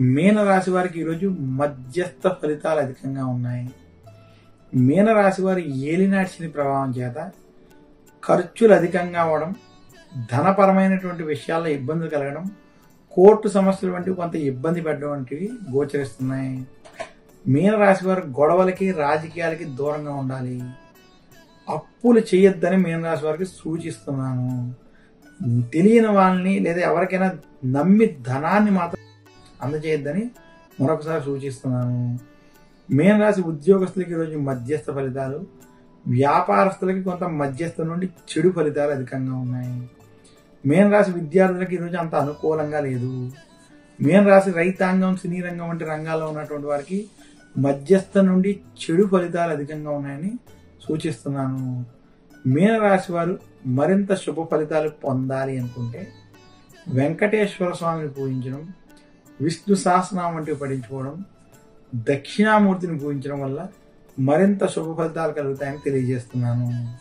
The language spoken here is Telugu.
మీనరాశి వారికి ఈరోజు మధ్యస్థ ఫలితాలు అధికంగా ఉన్నాయి. మీనరాశి వారి ఏలినాటి శని ప్రభావం చేత ఖర్చులు అధికంగా అవడం ధనపరమైనటువంటి విషయాల్లో ఇబ్బందులు కలగడం కోర్టు సమస్యలు వంటివి కొంత ఇబ్బంది పెట్టడం వంటివి గోచరిస్తున్నాయి. మీనరాశి వారు గొడవలకి రాజకీయాలకి దూరంగా ఉండాలి. అప్పులు చేయొద్దని మీనరాశి వారికి సూచిస్తున్నాను. తెలియని వాళ్ళని లేదా ఎవరికైనా నమ్మి ధనాన్ని మాత్రం అందజేయద్దని మరొకసారి సూచిస్తున్నాను. మీనరాశి ఉద్యోగస్తులకి ఈరోజు మధ్యస్థ ఫలితాలు వ్యాపారస్తులకి కొంత మధ్యస్థ నుండి చెడు ఫలితాలు అధికంగా ఉన్నాయి. మీనరాశి విద్యార్థులకి ఈరోజు అంత అనుకూలంగా లేదు. మీనరాశి రైతాంగం సినీ రంగం వంటి రంగాల్లో ఉన్నటువంటి వారికి మధ్యస్థ నుండి చెడు ఫలితాలు అధికంగా ఉన్నాయని సూచిస్తున్నాను. మీనరాశి వారు మరింత శుభ ఫలితాలు పొందాలి అనుకుంటే వెంకటేశ్వర స్వామిని పూజించడం విష్ణు సహస్రనామం వంటివి పఠించుకోవడం దక్షిణామూర్తిని పూజించడం వల్ల మరింత శుభ ఫలితాలు కలుగుతాయని తెలియజేస్తున్నాను.